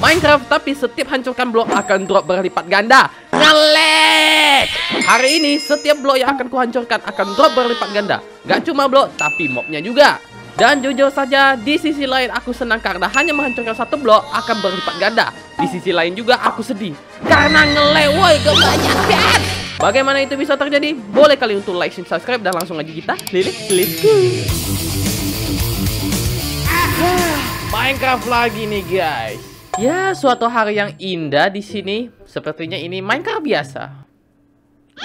Minecraft tapi setiap hancurkan blok akan drop berlipat ganda. Ngelek! Hari ini setiap blok yang akan kuhancurkan akan drop berlipat ganda. Gak cuma blok tapi mobnya juga. Dan jujur saja, di sisi lain aku senang karena hanya menghancurkan satu blok akan berlipat ganda. Di sisi lain juga aku sedih karena ngelewoi kebanyakan. Bagaimana itu bisa terjadi? Boleh kali untuk like, subscribe, dan langsung aja kita let's go. Minecraft lagi nih guys. Ya, suatu hari yang indah di sini. Sepertinya ini Minecraft biasa.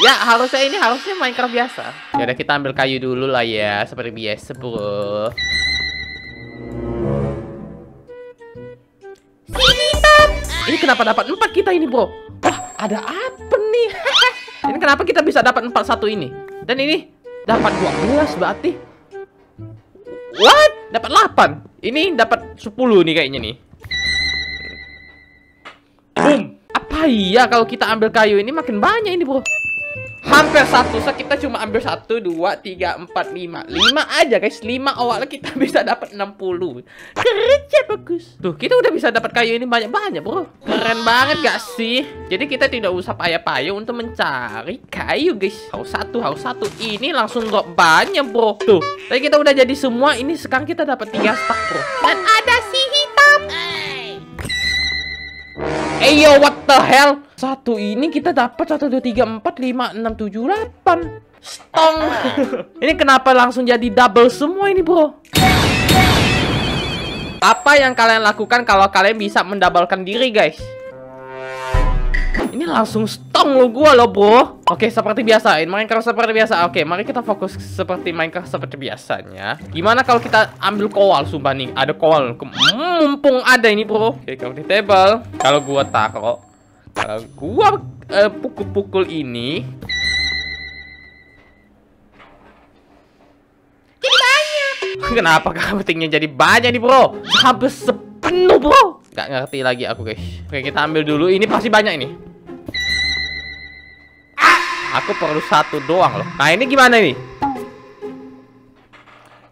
Ya, harusnya ini harusnya Minecraft biasa. Ya udah kita ambil kayu dulu lah ya, seperti biasa, Bro. Ini kenapa dapat empat kita ini, Bro? Wah, ada apa nih? ini kenapa kita bisa dapat empat satu ini? Dan ini dapat 12 berarti. What? Dapat 8. Ini dapat 10 nih kayaknya nih. Boom. Apa iya kalau kita ambil kayu ini makin banyak ini, Bro? Hampir satu, so kita cuma ambil satu, dua, tiga, empat, lima. Lima aja guys, lima awalnya kita bisa dapat 60 Kerja bagus. Tuh, kita udah bisa dapat kayu ini banyak-banyak bro. Keren banget gak sih? Jadi kita tidak usah payah-payah untuk mencari kayu guys. Harus satu, harus satu. Ini langsung drop banyak bro. Tuh, tadi kita udah jadi semua. Ini sekarang kita dapat tiga stack bro. Dan ada Eyo, what the hell? Satu ini kita dapat satu dua tiga empat lima enam tujuh delapan. Stong. ini kenapa langsung jadi double semua ini, bro? Apa yang kalian lakukan kalau kalian bisa mendabelkan diri, guys? Ini langsung stong lo gua lo, bro. Oke, seperti biasa. In Minecraft seperti biasa. Oke, mari kita fokus seperti Minecraft seperti biasanya. Gimana kalau kita ambil koal, sumpah nih. Ada koal. Mumpung ada ini, bro. Oke, kalau di table. Kalau gua taruh kalau gua uh, pukul-pukul ini Jadi banyak Kenapa jadi banyak nih bro Hampir sepenuh bro Gak ngerti lagi aku guys Oke kita ambil dulu Ini pasti banyak ini Aku perlu satu doang loh Nah ini gimana nih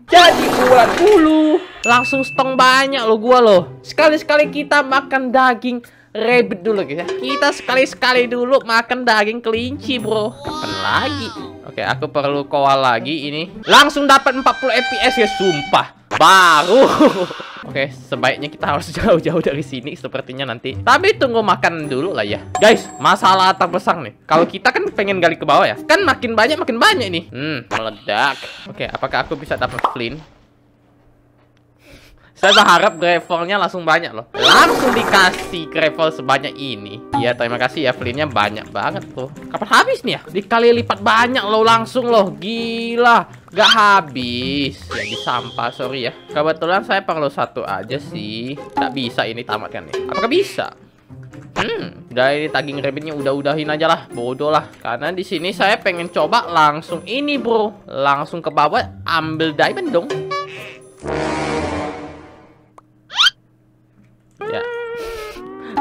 Jadi buat dulu Langsung stong banyak loh gua loh Sekali-sekali kita makan daging rabbit dulu guys ya. Kita sekali-sekali dulu makan daging kelinci, Bro. Kapan lagi? Oke, aku perlu koal lagi ini. Langsung dapat 40 fps ya, sumpah. Baru. Oke, sebaiknya kita harus jauh-jauh dari sini sepertinya nanti. Tapi tunggu makan dulu lah ya. Guys, masalah terbesar nih. Kalau kita kan pengen gali ke bawah ya. Kan makin banyak makin banyak nih. Hmm, meledak. Oke, apakah aku bisa dapat flint? Saya berharap gravelnya langsung banyak loh. Langsung dikasih gravel sebanyak ini. Iya, terima kasih ya. Flintnya banyak banget tuh. Kapan habis nih ya? Dikali lipat banyak loh langsung loh. Gila. Gak habis. Ya di sampah, sorry ya. Kebetulan saya perlu satu aja sih. Gak bisa ini tamatkan nih. Apakah bisa? Hmm, dari tagging rabbitnya udah-udahin aja lah, bodoh lah. Karena di sini saya pengen coba langsung ini bro, langsung ke bawah ambil diamond dong.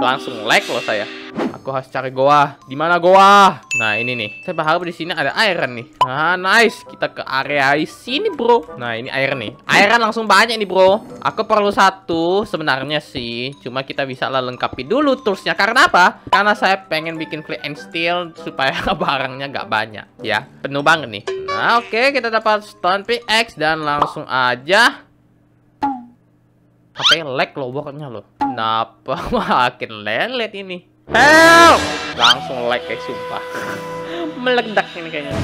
langsung lag loh saya. Aku harus cari goa. Di mana goa? Nah, ini nih. Saya berharap di sini ada iron nih. Nah, nice. Kita ke area sini, Bro. Nah, ini iron nih. Iron langsung banyak nih, Bro. Aku perlu satu sebenarnya sih. Cuma kita bisa lah lengkapi dulu toolsnya. Karena apa? Karena saya pengen bikin flint and steel supaya barangnya nggak banyak, ya. Penuh banget nih. Nah, oke, okay, kita dapat stone pickaxe dan langsung aja HP lag loh pokoknya loh. Kenapa makin lelet ini? Help! Langsung lag guys, sumpah. Meledak ini kayaknya.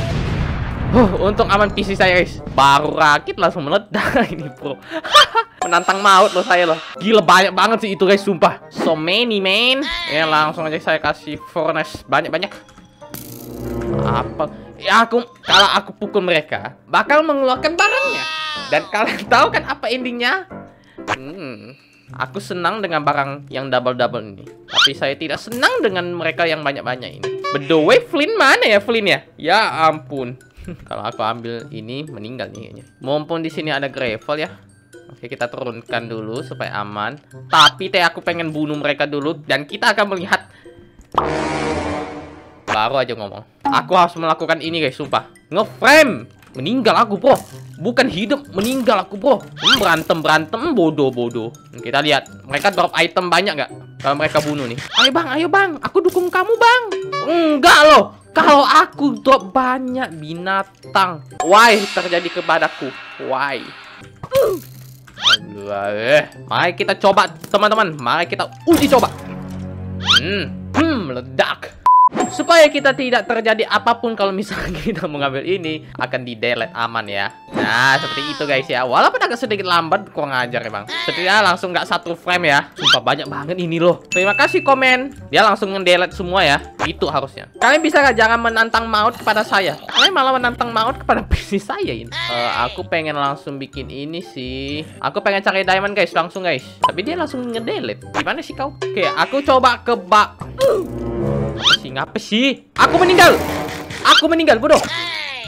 Huh, untung aman PC saya guys. Baru rakit langsung meledak ini bro. Menantang maut loh saya loh. Gila banyak banget sih itu guys, sumpah. So many man. Ya langsung aja saya kasih furnace banyak-banyak. Apa? Ya aku kalau aku pukul mereka bakal mengeluarkan barangnya. Dan kalian tahu kan apa endingnya? Hmm, aku senang dengan barang yang double-double ini. Tapi saya tidak senang dengan mereka yang banyak-banyak ini. By the way, Flynn mana ya Flynn ya? Ya ampun. Kalau aku ambil ini meninggal nih kayaknya. Mumpung di sini ada gravel ya. Oke, kita turunkan dulu supaya aman. Tapi teh aku pengen bunuh mereka dulu dan kita akan melihat baru aja ngomong. Aku harus melakukan ini guys, sumpah. Ngeframe. Meninggal aku, bro. Bukan hidup, meninggal aku, bro. Hmm, berantem, berantem, bodoh, bodoh. Hmm, kita lihat, mereka drop item banyak nggak? Kalau mereka bunuh nih. Ayo bang, ayo bang. Aku dukung kamu, bang. Enggak loh. Kalau aku drop banyak binatang. Why terjadi kepadaku? Why? Aduh, eh. Mari kita coba, teman-teman. Mari kita uji coba. Hmm, hmm, meledak. Supaya kita tidak terjadi apa pun kalau misalnya kita mengambil ini akan di delete aman ya. Nah seperti itu guys ya. Walaupun agak sedikit lambat kurang ajar ya bang. Sepertinya langsung nggak satu frame ya. Sumpah banyak banget ini loh. Terima kasih komen. Dia langsung ngedelete semua ya. Itu harusnya. Kalian bisa gak jangan menantang maut kepada saya. Kalian malah menantang maut kepada PC saya ini. Uh, aku pengen langsung bikin ini sih. Aku pengen cari diamond guys langsung guys. Tapi dia langsung ngedelete. Gimana sih kau? Oke aku coba ke bak. Uh. Sing apa sih? Aku meninggal. Aku meninggal, bodoh.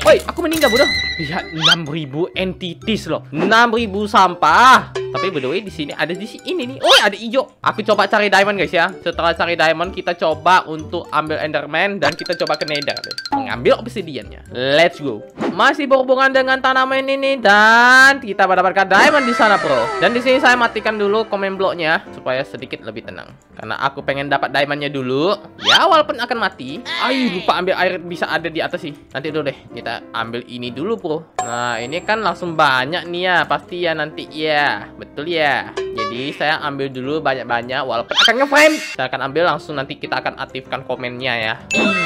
Woi, aku meninggal, bodoh. Lihat 6000 entities loh. 6000 sampah. Tapi by the way di sini ada di sini nih. Oh, ada hijau. Aku coba cari diamond guys ya. Setelah cari diamond kita coba untuk ambil enderman dan kita coba ke nether deh. Mengambil obsidiannya. Let's go. Masih berhubungan dengan tanaman ini dan kita mendapatkan diamond di sana, Bro. Dan di sini saya matikan dulu komen bloknya supaya sedikit lebih tenang. Karena aku pengen dapat diamondnya dulu. Ya, walaupun akan mati. Ayo lupa ambil air bisa ada di atas sih. Nanti dulu deh. Kita ambil ini dulu, Bro. Nah, ini kan langsung banyak nih ya. Pasti ya nanti ya. Betul ya. Jadi saya ambil dulu banyak-banyak walaupun akan ngeframe. Saya akan ambil langsung nanti kita akan aktifkan komennya ya.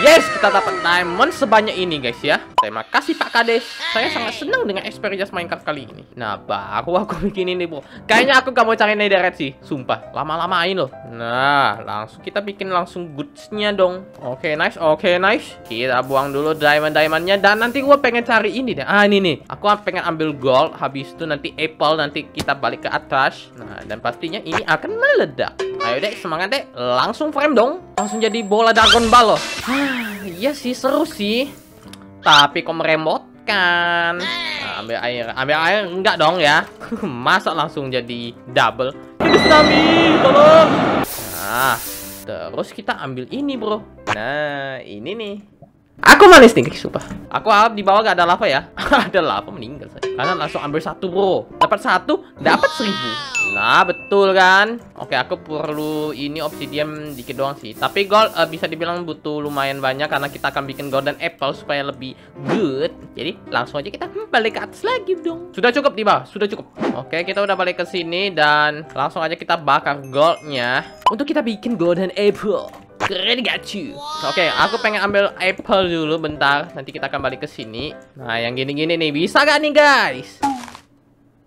Yes, kita dapat diamond sebanyak ini guys ya. Terima kasih Pak Kades. Saya sangat senang dengan experience Minecraft kali ini. Nah, baru aku bikin ini, Bro. Kayaknya aku gak mau cari netherite sih, sumpah. Lama-lamain loh. Nah, langsung kita bikin langsung goods-nya dong. Oke, okay, nice. Oke, okay, nice. Kita buang dulu diamond-diamondnya dan nanti gue pengen cari ini deh. Ah, ini nih. Aku pengen ambil gold, habis itu nanti apple, nanti kita balik ke atas. Nah, dan pastinya ini akan meledak. Ayo deh, semangat deh. Langsung frame dong. Langsung jadi bola Dragon Ball loh. iya sih, seru sih. Tapi kok meremotkan. Nah, ambil air. Ambil air enggak dong ya. Masa langsung jadi double. Ini tsunami, tolong. Nah, terus kita ambil ini, bro. Nah, ini nih. Aku manis nih sumpah. Aku harap di bawah gak ada lava ya. ada lava meninggal saya. Karena langsung ambil satu bro. Dapat satu, dapat seribu. Nah betul kan. Oke aku perlu ini obsidian dikit doang sih. Tapi gold uh, bisa dibilang butuh lumayan banyak karena kita akan bikin golden apple supaya lebih good. Jadi langsung aja kita hmm, balik ke atas lagi dong. Sudah cukup bawah, sudah cukup. Oke kita udah balik ke sini dan langsung aja kita bakar goldnya untuk kita bikin golden apple. Keren gak cuy? Oke, okay, aku pengen ambil apple dulu bentar. Nanti kita akan balik ke sini. Nah, yang gini-gini nih bisa gak nih guys?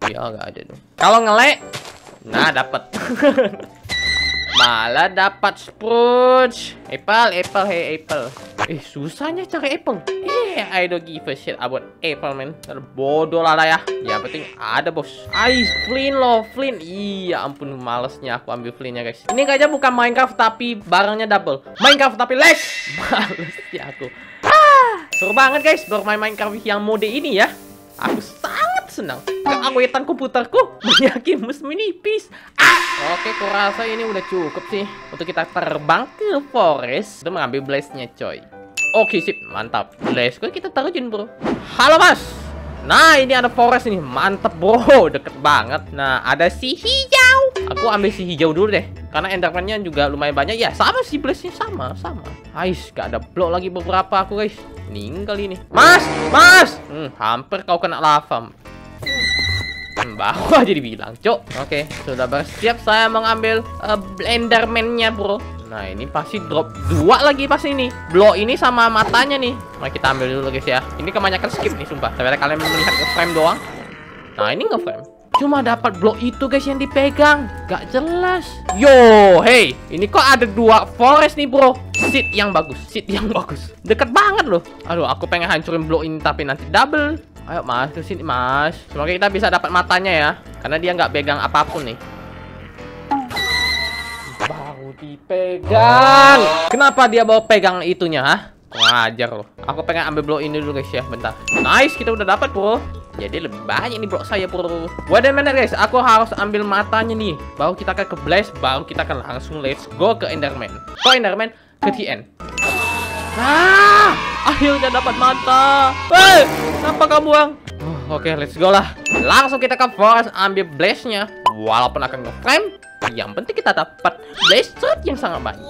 Ya gak ada dong. Kalau ngelek, nah dapat. Malah dapat spruce. Apple, apple, hey apple. Eh, susahnya cari apple. Eh, I don't give a shit about apple, man. Bodoh lah ya. Ya, penting ada, bos. Ice flint loh, flint. Iya, ampun malesnya aku ambil flintnya, guys. Ini kayaknya bukan Minecraft tapi barangnya double. Minecraft tapi lag. Males ya aku. Ah, seru banget, guys, bermain Minecraft yang mode ini ya. Aku senang. Keawetan komputerku meyakinmu menipis. Ah! Oke, kurasa ini udah cukup sih untuk kita terbang ke forest untuk mengambil blaze-nya, coy. Oke, sip. Mantap. Let's go kita terjun, bro. Halo, Mas. Nah, ini ada forest ini. Mantap, bro. Deket banget. Nah, ada si hijau. Aku ambil si hijau dulu deh. Karena enderman-nya juga lumayan banyak. Ya, sama si blaze-nya sama, sama. Ais, gak ada blok lagi beberapa aku, guys. Meninggal ini. Mas! Mas! Hmm, hampir kau kena lava. Hmm, bawah jadi bilang, cok. Oke, sudah bersiap saya mengambil uh, Enderman-nya, bro. Nah, ini pasti drop dua lagi pas ini. Blok ini sama matanya nih. Mari kita ambil dulu, guys ya. Ini kebanyakan skip nih, sumpah. Tapi kalian melihat frame doang. Nah, ini nge-frame. Cuma dapat blok itu guys yang dipegang Gak jelas Yo, hey Ini kok ada dua forest nih bro Seat yang bagus Seat yang bagus Deket banget loh Aduh, aku pengen hancurin blok ini Tapi nanti double Ayo mas, ke sini mas Semoga kita bisa dapat matanya ya Karena dia nggak pegang apa pun nih Baru dipegang Kenapa dia bawa pegang itunya, ha? Wajar loh Aku pengen ambil blok ini dulu guys ya Bentar Nice, kita udah dapat bro jadi lebih banyak nih bro saya bro. Wait a minute guys, aku harus ambil matanya nih. Baru kita akan ke Blaze, baru kita akan langsung let's go ke Enderman. Ke Enderman, ke TN. Nah, Akhirnya dapat mata. Hei, kenapa kamu buang? Oh, Oke, okay, let's go lah. Langsung kita ke forest ambil blaze-nya. Walaupun akan nge-frame, yang penting kita dapat blaze shot yang sangat banyak.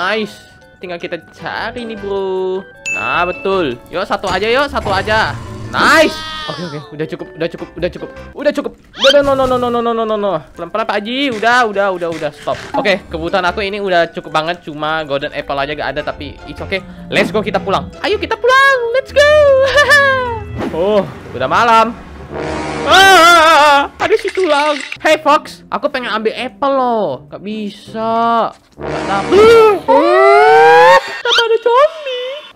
Nice. Tinggal kita cari nih, bro. Nah, betul. Yuk, satu aja yuk, satu aja. Nice. Oke, oke, udah cukup, udah cukup, udah cukup. Udah cukup. Udah, no, no, no, no, no, no, no, no. Pelan-pelan Pak Haji. Udah, udah, udah, udah, stop. Oke, kebutuhan aku ini udah cukup banget. Cuma golden apple aja gak ada, tapi it's okay. Let's go, kita pulang. Ayo kita pulang. Let's go. oh, udah malam. Ah, ada si tulang. Hey Fox, aku pengen ambil apple loh. Gak bisa. Gak dapet. Kenapa ada zombie?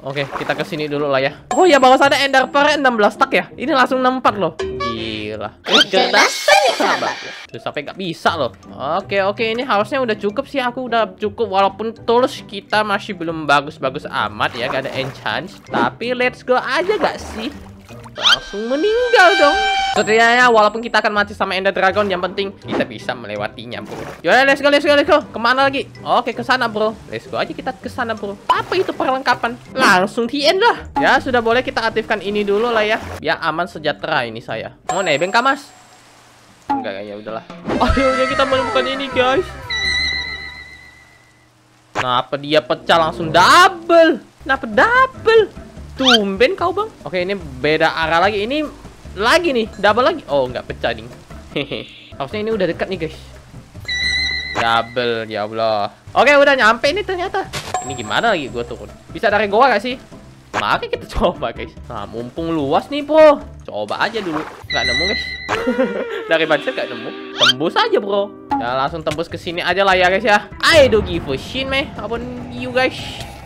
Oke, kita ke sini dulu lah ya. Oh ya, bawah sana ender pearl 16 stack ya. Ini langsung 64 loh. Gila. Kecerdasan ya sahabat. Tuh sampai nggak bisa loh. Oke, oke, ini harusnya udah cukup sih. Aku udah cukup walaupun tools kita masih belum bagus-bagus amat ya, gak ada enchant. Tapi let's go aja gak sih? Langsung meninggal dong. Setidaknya walaupun kita akan mati sama Ender Dragon, yang penting kita bisa melewatinya, bro. Yaudah, let's go, let's go, let's go. Ke mana lagi? Oke, ke sana, bro. Let's go aja kita ke sana, bro. Apa itu perlengkapan? Langsung TN lah. Ya, sudah boleh kita aktifkan ini dulu lah ya. Biar aman sejahtera ini saya. Mau oh, nebeng kah, Mas? Enggak, ya udahlah. Akhirnya kita menemukan ini, guys. Kenapa dia pecah langsung double? Kenapa double? Tumben kau bang. Oke ini beda arah lagi. Ini lagi nih, double lagi. Oh nggak pecah nih. Hehe. Harusnya ini udah dekat nih guys. Double ya Allah. Oke udah nyampe nih ternyata. Ini gimana lagi gue turun? Bisa dari goa gak sih? Mari kita coba guys. Nah mumpung luas nih bro. Coba aja dulu. Nggak nemu guys. dari budget nggak nemu. Tembus aja bro. Ya langsung tembus ke sini aja lah ya guys ya. I do give a shit meh. Apun you guys.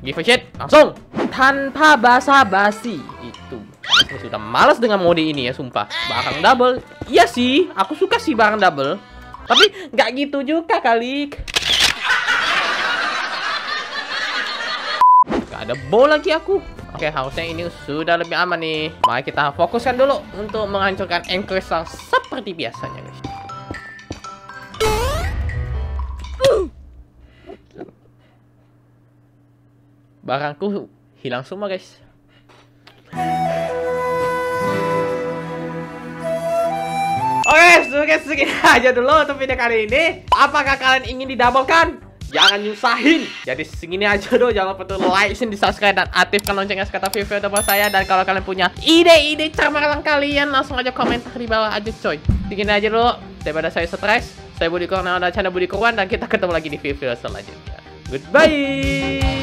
Give a shit. Langsung. Tanpa basa-basi. Itu. Aku sudah malas dengan mode ini ya sumpah. Barang double. Iya sih aku suka sih barang double. Tapi nggak gitu juga kali Gak ada bol lagi aku. Oke harusnya ini sudah lebih aman nih. Mari kita fokuskan dulu Untuk menghancurkan Encrystal seperti biasanya guys Barangku hilang semua guys Oke, okay, segini aja dulu untuk video kali ini. Apakah kalian ingin didabelkan? Jangan nyusahin. Jadi segini aja dulu. Jangan lupa untuk like, di subscribe, dan aktifkan loncengnya sekata video untuk saya. Dan kalau kalian punya ide-ide cermelang kalian, langsung aja komentar di bawah aja coy. Segini aja dulu. Daripada saya stres, saya Budi Kurniawan dan channel Budi Kurwan. Dan kita ketemu lagi di video selanjutnya. Goodbye.